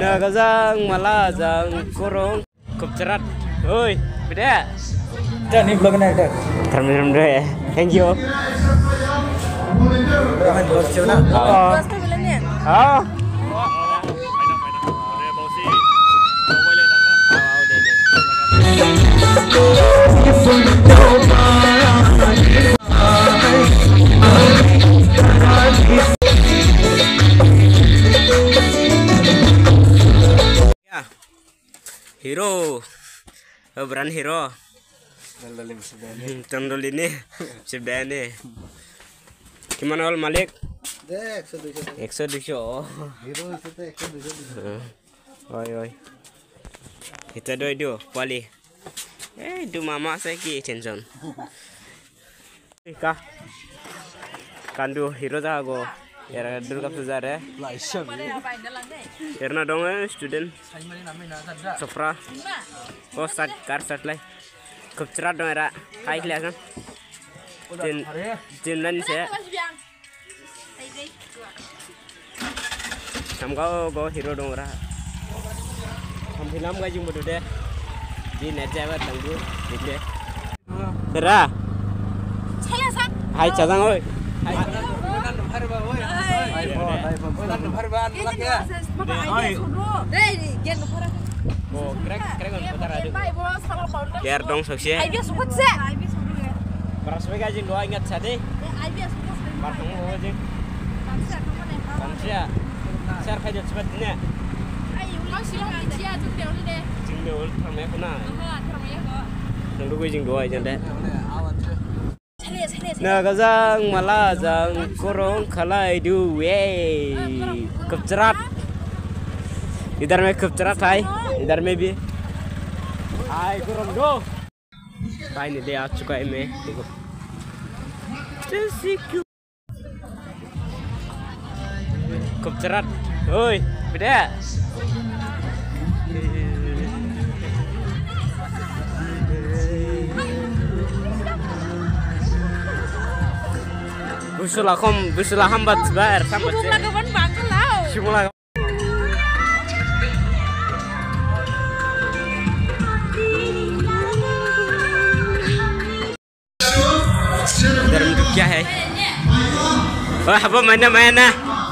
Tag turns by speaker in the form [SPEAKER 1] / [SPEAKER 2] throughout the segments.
[SPEAKER 1] Nè cái răng mà là răng
[SPEAKER 2] cô rong cục chrat. Ôi, bị đe. Đây đi vlog này đây.
[SPEAKER 1] Thầm đi thầm đây. Thank you.
[SPEAKER 2] Kamen vlog chưa
[SPEAKER 1] nào?
[SPEAKER 3] Ờ. Ờ. ờ
[SPEAKER 1] If we Hero. Oh, brand hero. Tondol ini sebenarnya. Gimana ol Malik?
[SPEAKER 2] Sedih sedih.
[SPEAKER 1] Ekso.
[SPEAKER 2] Hero bisa.
[SPEAKER 1] Oi oi. Kita doi do pali. Eh, du mama saya ki tension. Ka. Kandu hero ta go. Era dur kap suzar eh.
[SPEAKER 2] Laisya.
[SPEAKER 3] Apa yang dalam deh?
[SPEAKER 1] Erna dong eh student
[SPEAKER 2] Saya mana namanya nasa dah.
[SPEAKER 1] sopra. Oh start kar start lai. Kupcerat dong era. Kai kelas kan. Tin tin nan Biar dong sokse.
[SPEAKER 3] Ai biasa kut se. Ai biasa kut ya.
[SPEAKER 1] Paras mega jing doa ingat sade.
[SPEAKER 3] Kamsa kamu nih.
[SPEAKER 1] Kamsia. Share kaje cepat nya.
[SPEAKER 3] Ai, ulang sih lang dia tuh dia udah deh.
[SPEAKER 1] Jing deul thamai kuna.
[SPEAKER 3] Ah, terus ya kok.
[SPEAKER 1] Nang du jing doa jan de.
[SPEAKER 2] Awan sih.
[SPEAKER 3] Cari, cari.
[SPEAKER 1] Na gazang malazang korong khalai du we. Kupcerat. इधर में खूबसूरत है इधर में भी हाय गुरम दो finally they आ चुका है मैं देखो जैसे क्यों खूबसूरत ओए बेटा Busulah kom, busulah hambat sebar, sambat
[SPEAKER 3] Hukum lah kawan bangkel lau.
[SPEAKER 1] Simula इधर में क्या है ओए हबो मैंने मैंने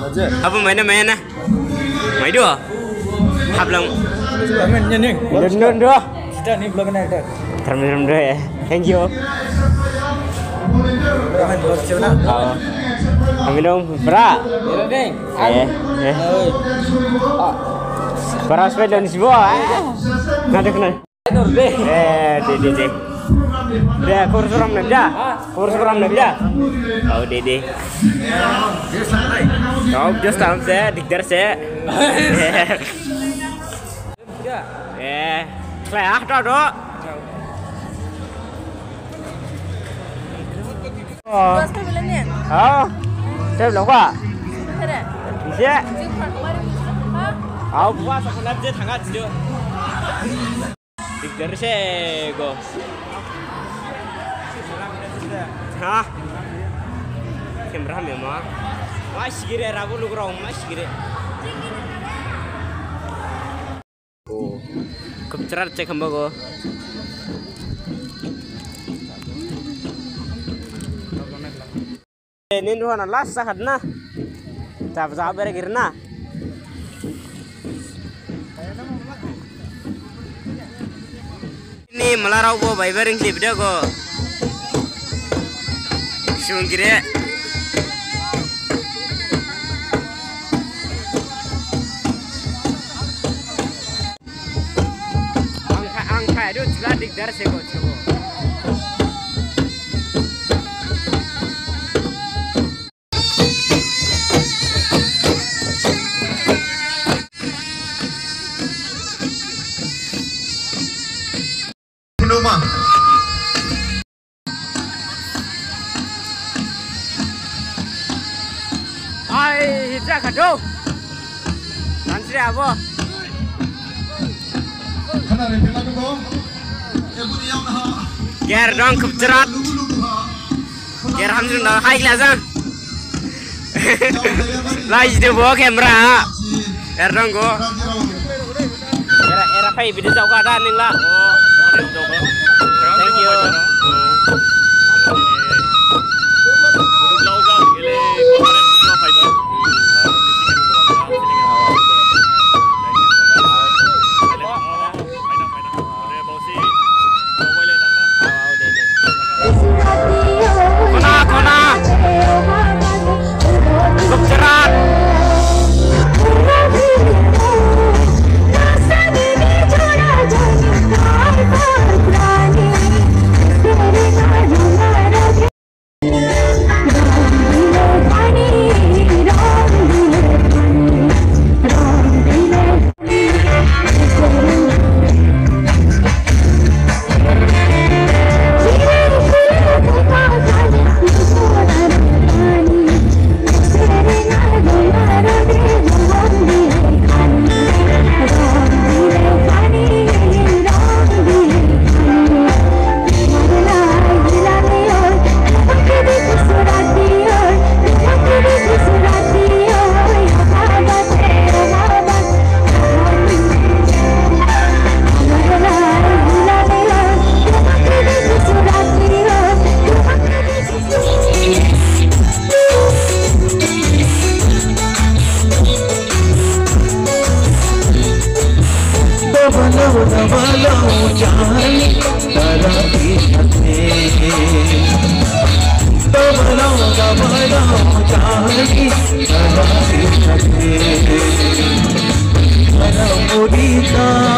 [SPEAKER 2] Baca.
[SPEAKER 1] हबो मैंने मैंने मैं दो हबlang
[SPEAKER 2] Ramen nyening.
[SPEAKER 1] dun do
[SPEAKER 2] Dan ini vlog na ito.
[SPEAKER 1] terminal do ya thank you
[SPEAKER 2] Ramen vlog siya na.
[SPEAKER 1] oh kami dong bra
[SPEAKER 2] Hero deng.
[SPEAKER 1] eh eh para sepeda di sebuah ngadek nih
[SPEAKER 2] Nur deh.
[SPEAKER 1] eh de de de Dia kurus nebja. Kurus nebja. Oh dede. Kau just tam dikdar se. Eh, saya do do. Oh,
[SPEAKER 3] Basta bilang yan.
[SPEAKER 1] oh. Saya bilang apa?
[SPEAKER 3] Tara.
[SPEAKER 1] Bisa.
[SPEAKER 3] Jumpa kemarin. Ha?
[SPEAKER 1] Kau buat sekolah je tangga jido. Dikdar se go. Hah? Kamera memang. Mas gire rabu lu kurang mas gire. Oh, kepcerat cek hamba go. Nuh na. Tap tap bere girna. Ini melarau bo bai bering sih beda gire. Angka angka itu juga dikdar sih
[SPEAKER 4] ha.
[SPEAKER 1] Ger dong
[SPEAKER 4] ha.
[SPEAKER 1] Ger hamzun dah high class ah. Lah itu bawa kamera.
[SPEAKER 5] Ernanggo.
[SPEAKER 1] Raji Rawi.
[SPEAKER 5] Era era bidi jauh keadaan nih lah. Thank you. बनवन वाला जान
[SPEAKER 6] तारा की छते तो बनवन वाला जान का